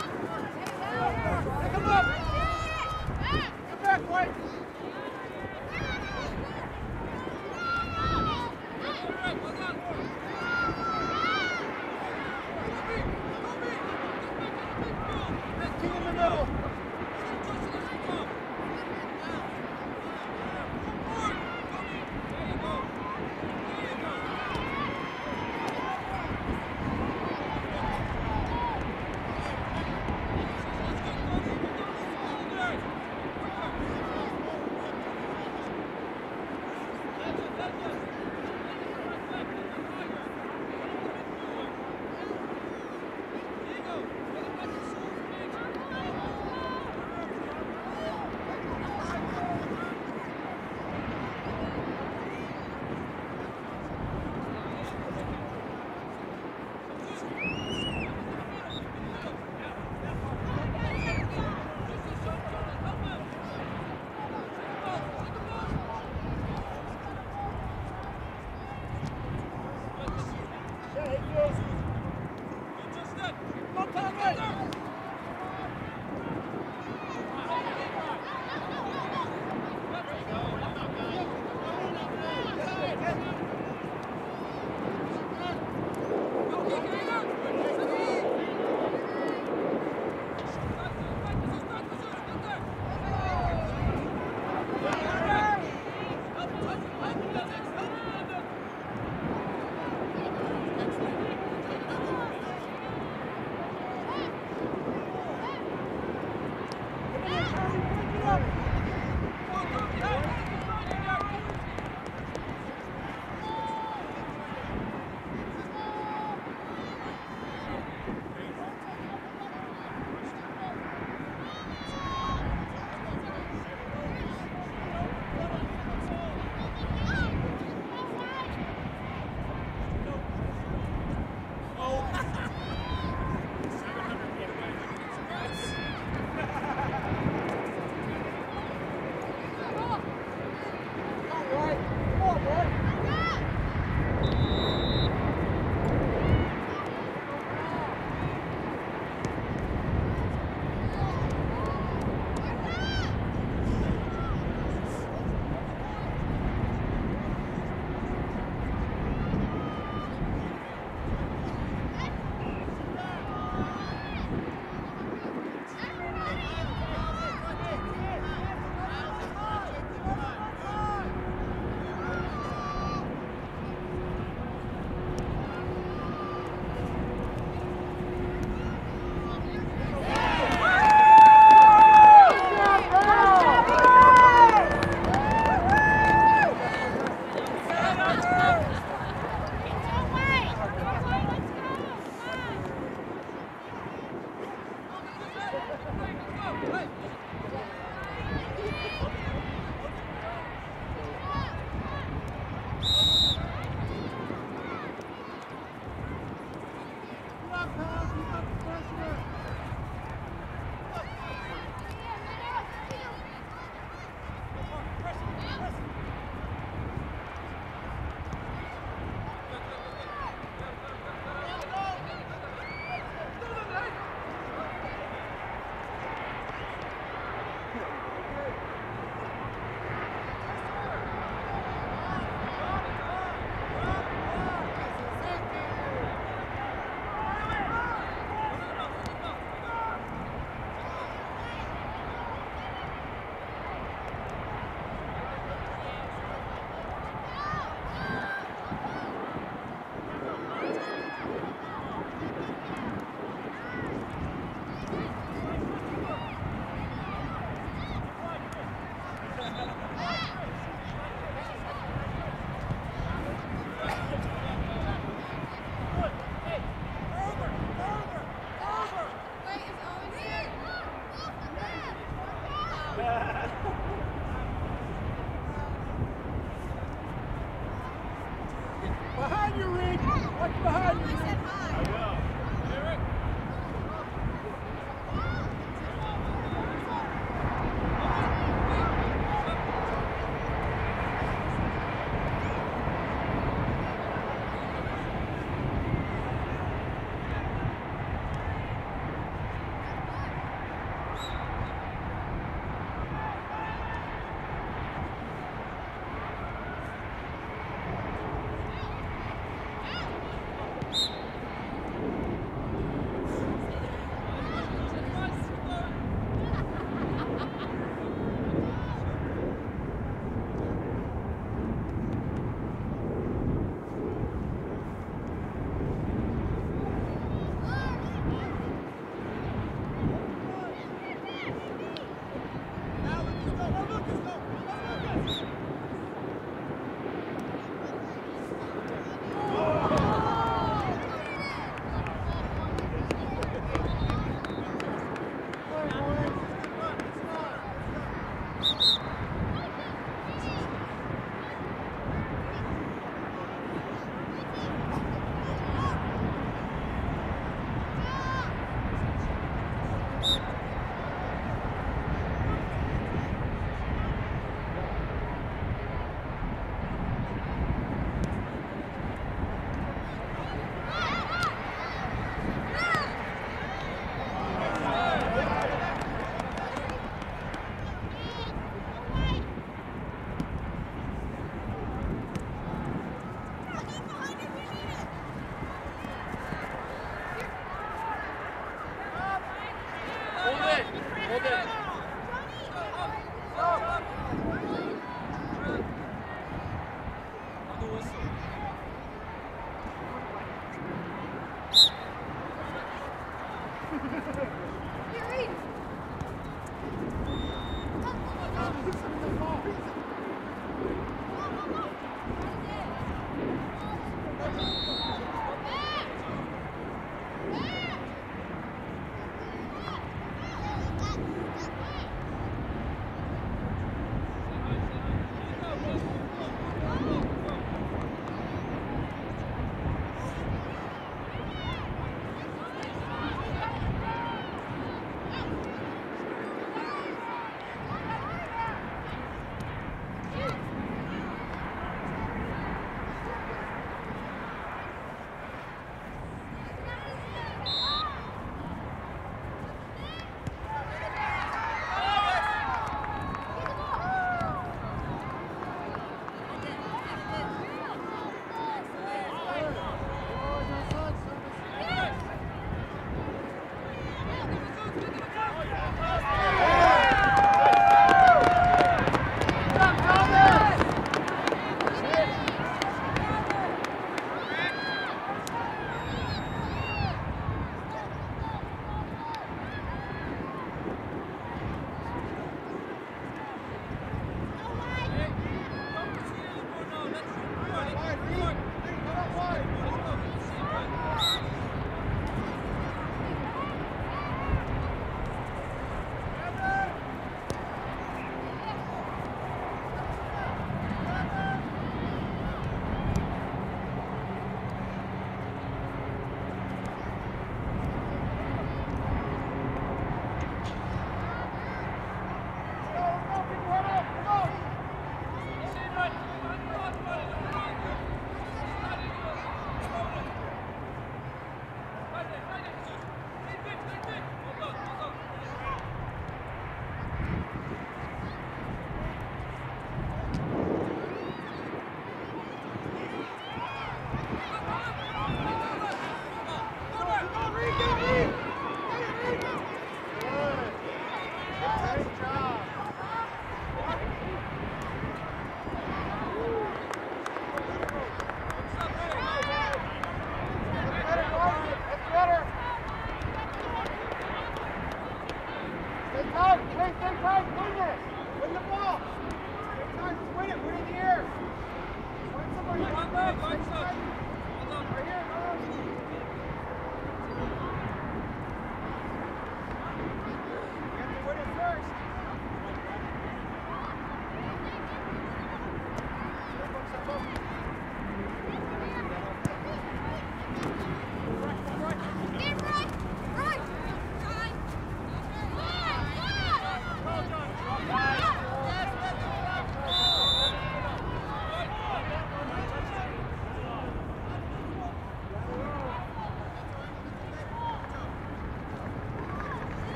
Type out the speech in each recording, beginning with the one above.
Come up! Come back, White!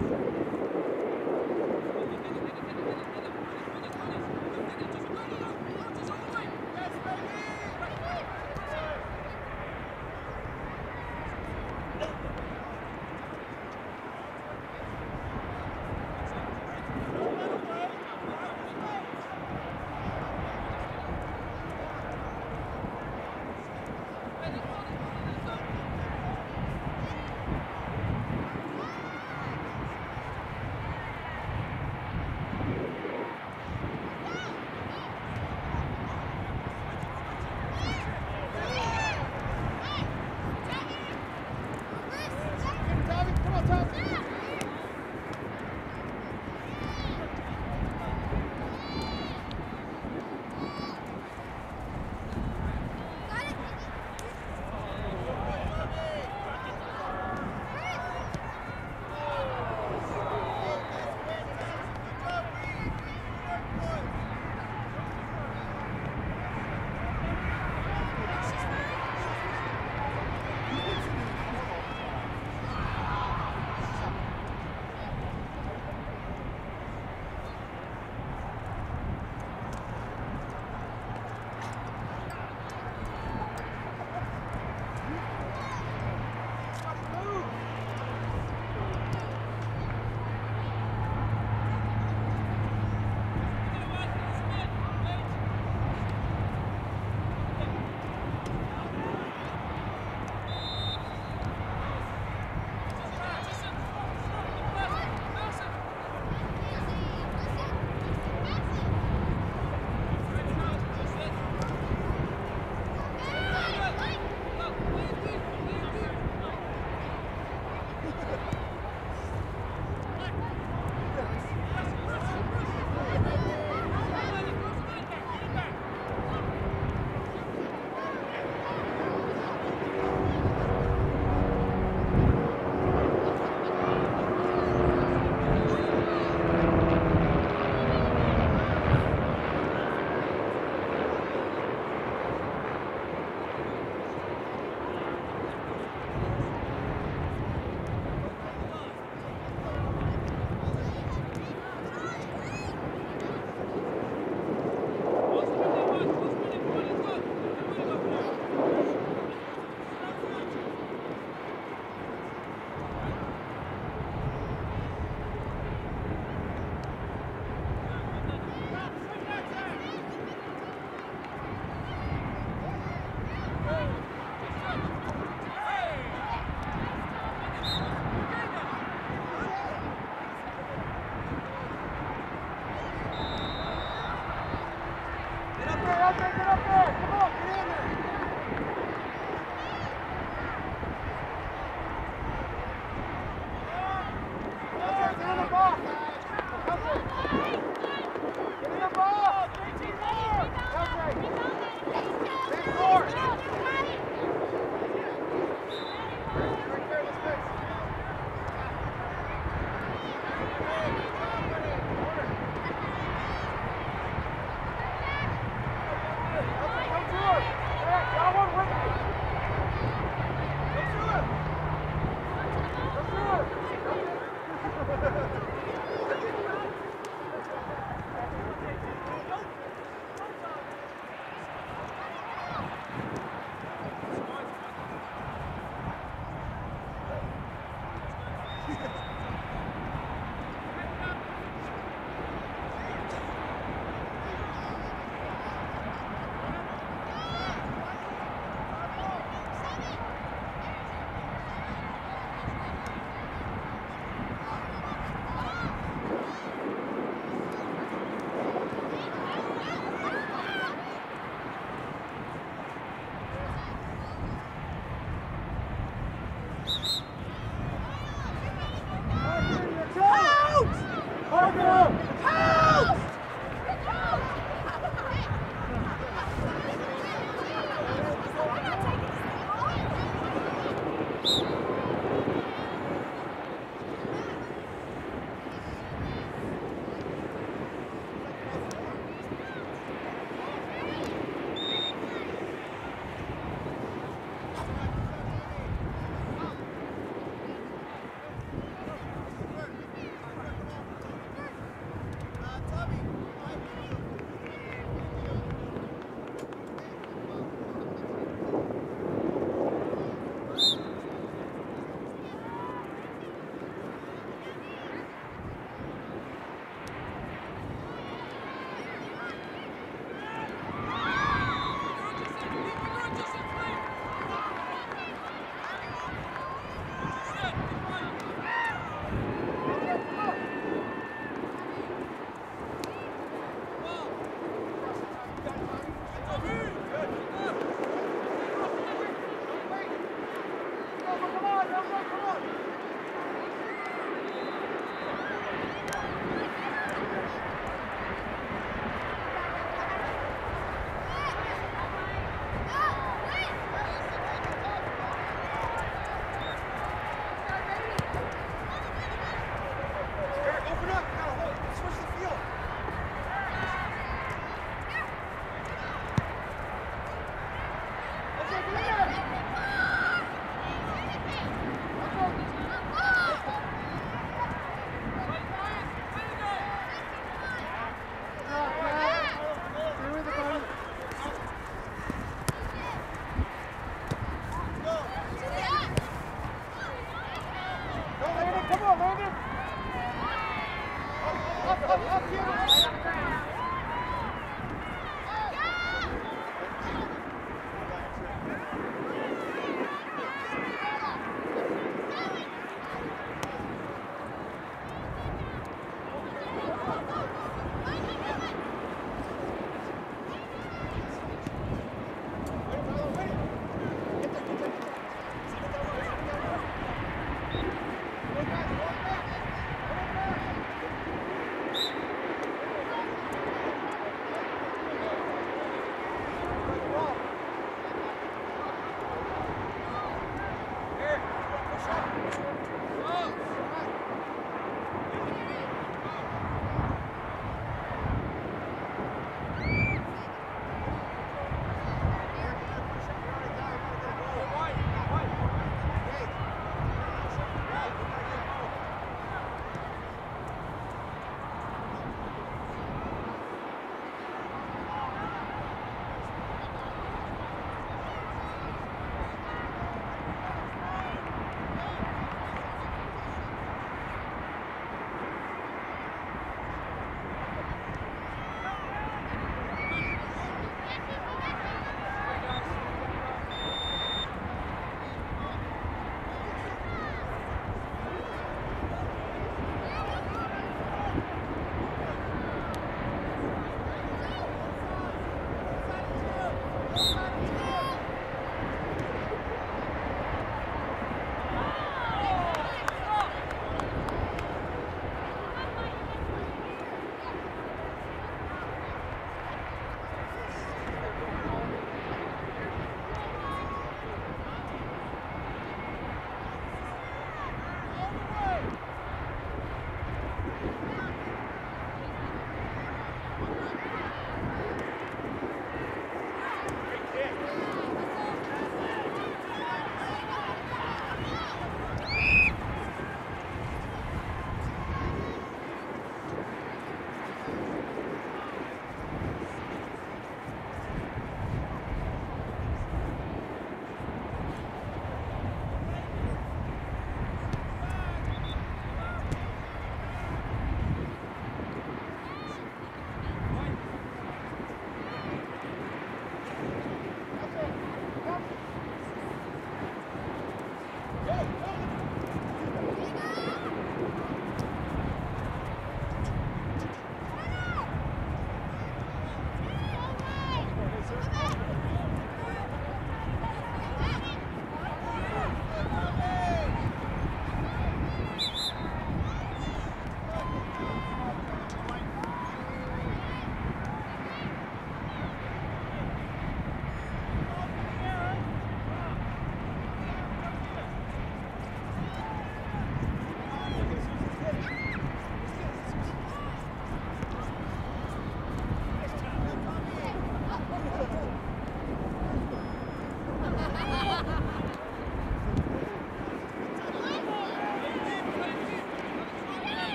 Yes,